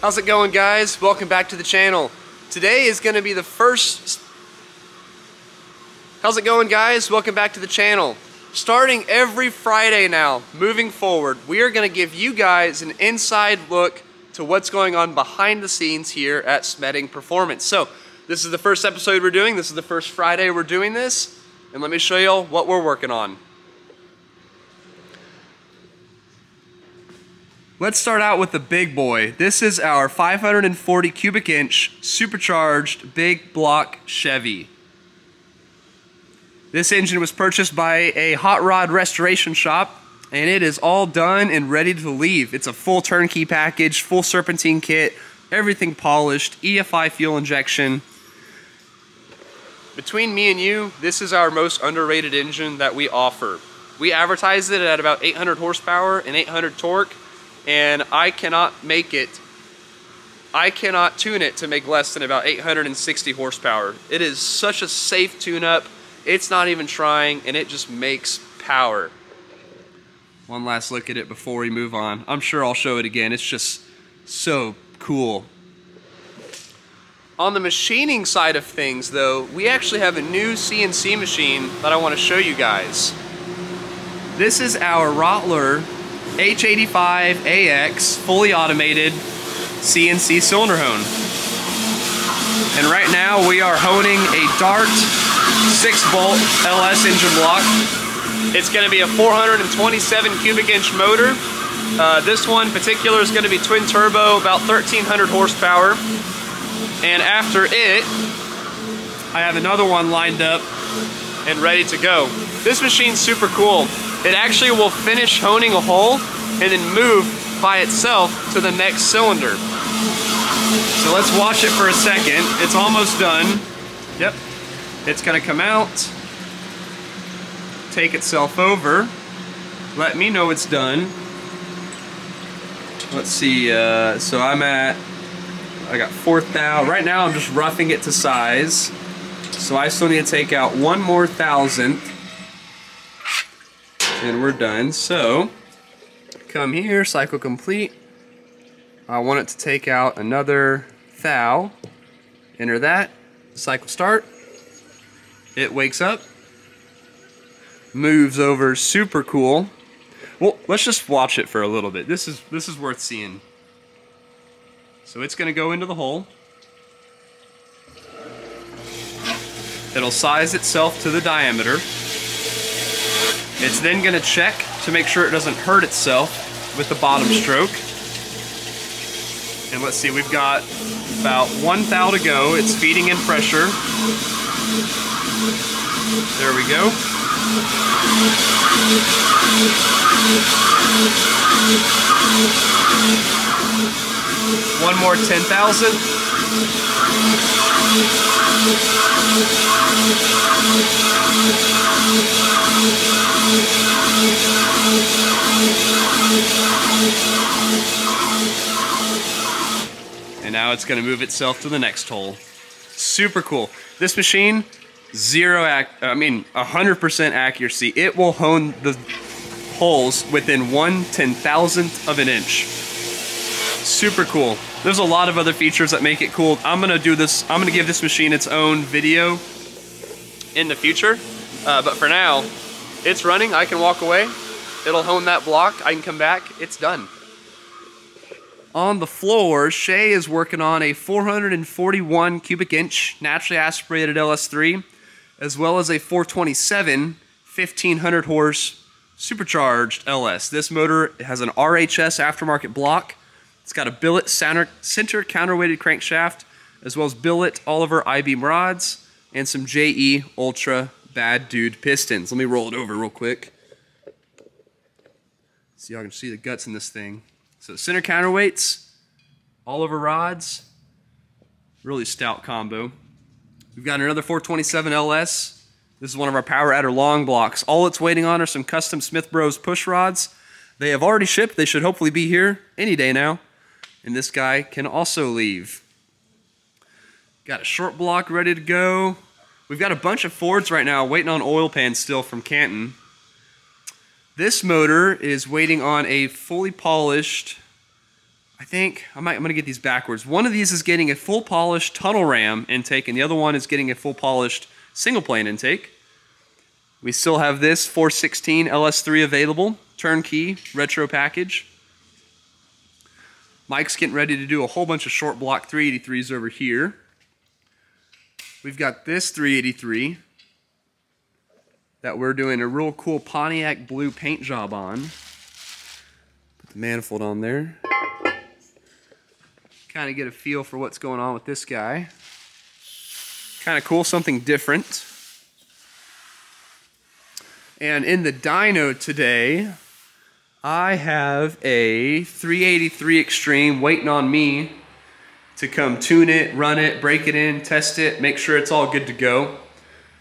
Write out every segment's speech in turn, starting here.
How's it going guys? Welcome back to the channel. Today is going to be the first... How's it going guys? Welcome back to the channel. Starting every Friday now, moving forward, we are going to give you guys an inside look to what's going on behind the scenes here at Smeding Performance. So, this is the first episode we're doing. This is the first Friday we're doing this. And let me show you all what we're working on. Let's start out with the big boy. This is our 540 cubic inch supercharged big block Chevy. This engine was purchased by a hot rod restoration shop and it is all done and ready to leave. It's a full turnkey package, full serpentine kit, everything polished, EFI fuel injection. Between me and you, this is our most underrated engine that we offer. We advertise it at about 800 horsepower and 800 torque and I cannot make it I cannot tune it to make less than about 860 horsepower. It is such a safe tune-up. It's not even trying, and it just makes power. One last look at it before we move on. I'm sure I'll show it again. It's just so cool. On the machining side of things, though, we actually have a new CNC machine that I want to show you guys. This is our Rottler H85AX fully automated CNC cylinder hone. And right now we are honing a Dart 6 bolt LS engine block. It's going to be a 427 cubic inch motor. Uh, this one in particular is going to be twin turbo, about 1300 horsepower. And after it, I have another one lined up and ready to go. This machine's super cool it actually will finish honing a hole and then move by itself to the next cylinder. So let's watch it for a second. It's almost done. Yep. It's gonna come out, take itself over, let me know it's done. Let's see, uh, so I'm at, I got 4,000. Right now I'm just roughing it to size. So I still need to take out one more thousandth and we're done. So, come here, cycle complete. I want it to take out another thou. Enter that, cycle start. It wakes up, moves over, super cool. Well, let's just watch it for a little bit. This is this is worth seeing. So it's gonna go into the hole. It'll size itself to the diameter. It's then going to check to make sure it doesn't hurt itself with the bottom mm-hmm. stroke. And let's see, we've got about one thou to go. It's feeding in pressure. There we go. One more 10,000. Now it's going to move itself to the next hole. Super cool. This machine, zero, ac I mean, 100% accuracy. It will hone the holes within one ten thousandth of an inch. Super cool. There's a lot of other features that make it cool. I'm gonna do this, I'm gonna give this machine its own video in the future. Uh, but for now, it's running, I can walk away. It'll hone that block, I can come back, it's done. On the floor, Shay is working on a 441 cubic inch naturally aspirated LS3, as well as a 427 1500 horse supercharged LS. This motor has an RHS aftermarket block it's got a billet center, center counterweighted crankshaft, as well as billet Oliver I-beam rods, and some JE Ultra Bad Dude pistons. Let me roll it over real quick. So y'all can see the guts in this thing. So center counterweights, Oliver rods, really stout combo. We've got another 427 LS. This is one of our power adder long blocks. All it's waiting on are some custom Smith Bros push rods. They have already shipped. They should hopefully be here any day now and this guy can also leave. Got a short block ready to go. We've got a bunch of Fords right now waiting on oil pans still from Canton. This motor is waiting on a fully polished, I think I might, I'm to get these backwards. One of these is getting a full polished tunnel ram intake, and the other one is getting a full polished single plane intake. We still have this 416 LS3 available, turnkey retro package. Mike's getting ready to do a whole bunch of short block 383s over here. We've got this 383 that we're doing a real cool Pontiac blue paint job on. Put the manifold on there. Kind of get a feel for what's going on with this guy. Kind of cool, something different. And in the dyno today, I have a 383 Extreme waiting on me to come tune it, run it, break it in, test it, make sure it's all good to go.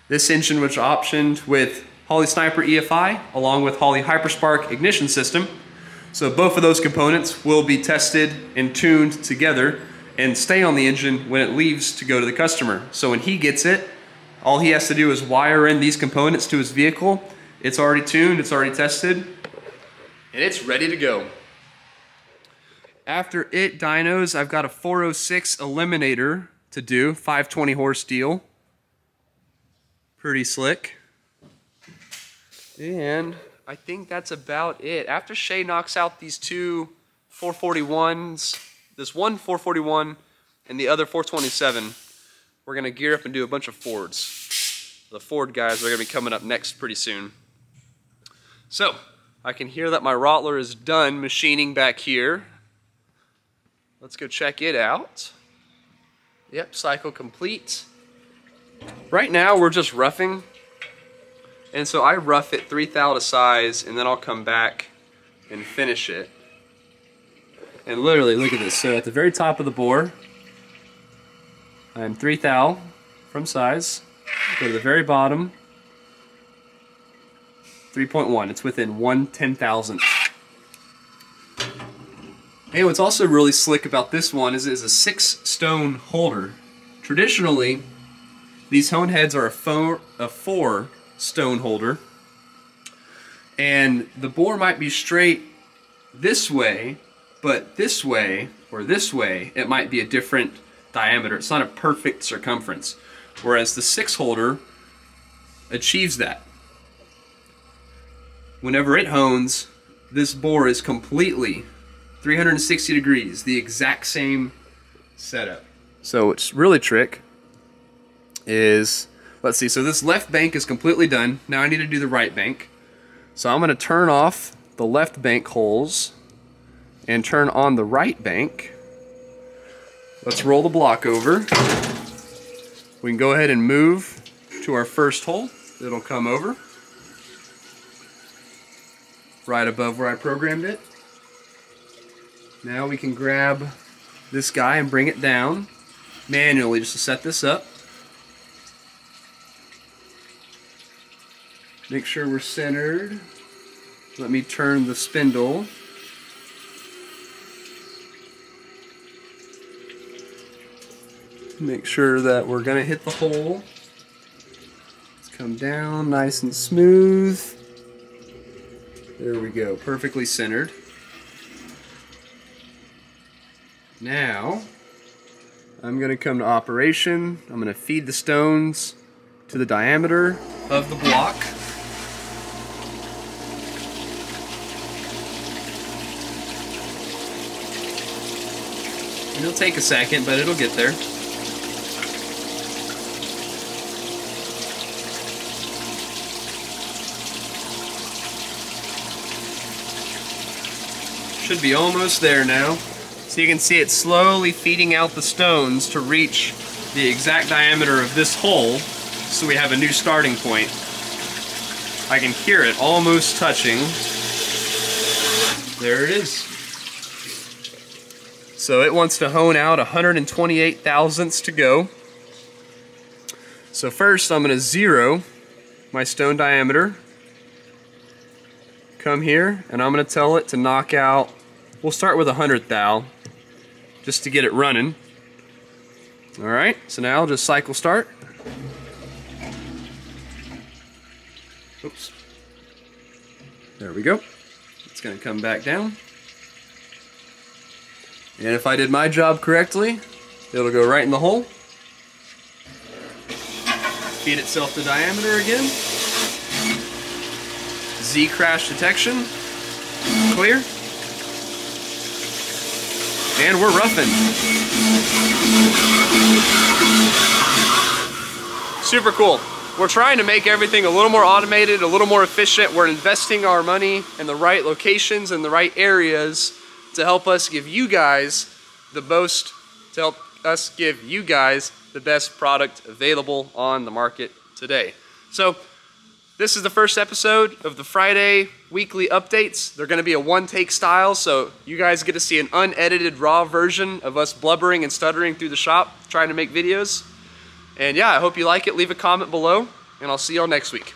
This engine was optioned with Holley Sniper EFI along with Holley Hyperspark ignition system. So both of those components will be tested and tuned together and stay on the engine when it leaves to go to the customer. So when he gets it, all he has to do is wire in these components to his vehicle. It's already tuned, it's already tested, and it's ready to go. After it dynos, I've got a 406 eliminator to do, 520 horse deal. Pretty slick. And I think that's about it. After Shay knocks out these two 441s, this one 441 and the other 427, we're gonna gear up and do a bunch of Fords. The Ford guys are gonna be coming up next pretty soon. So, I can hear that my Rottler is done machining back here. Let's go check it out. Yep, cycle complete. Right now we're just roughing. And so I rough it 3 thou to size and then I'll come back and finish it. And literally, look at this. So at the very top of the bore, I'm 3 thou from size. Go to the very bottom, 3.1. It's within one ten thousandth. And what's also really slick about this one is it's a six stone holder. Traditionally, these hone heads are a four, a four stone holder. And the bore might be straight this way, but this way or this way, it might be a different diameter. It's not a perfect circumference. Whereas the six holder achieves that. Whenever it hones, this bore is completely 360 degrees, the exact same setup. So it's really trick is, let's see, so this left bank is completely done. Now I need to do the right bank. So I'm gonna turn off the left bank holes and turn on the right bank. Let's roll the block over. We can go ahead and move to our first hole. It'll come over right above where I programmed it. Now we can grab this guy and bring it down manually just to set this up. Make sure we're centered. Let me turn the spindle. Make sure that we're gonna hit the hole. Let's come down nice and smooth. There we go, perfectly centered. Now, I'm to come to operation. I'm to feed the stones to the diameter of the block. It'll take a second, but it'll get there. Should be almost there now. So you can see it slowly feeding out the stones to reach the exact diameter of this hole so we have a new starting point. I can hear it almost touching. There it is. So it wants to hone out 128 thousandths to go. So first I'm going to zero my stone diameter. Come here and I'm going to tell it to knock out, we'll start with a hundred thou just to get it running. All right, so now I'll just cycle start. Oops. There we go. It's gonna come back down. And if I did my job correctly, it'll go right in the hole. Feed itself the diameter again. Z crash detection. Clear. And we're roughing. Super cool. We're trying to make everything a little more automated, a little more efficient. We're investing our money in the right locations and the right areas to help us give you guys the most, to help us give you guys the best product available on the market today. So this is the first episode of the Friday weekly updates. They're gonna be a one take style, so you guys get to see an unedited raw version of us blubbering and stuttering through the shop trying to make videos. And yeah, I hope you like it. Leave a comment below, and I'll see y'all next week.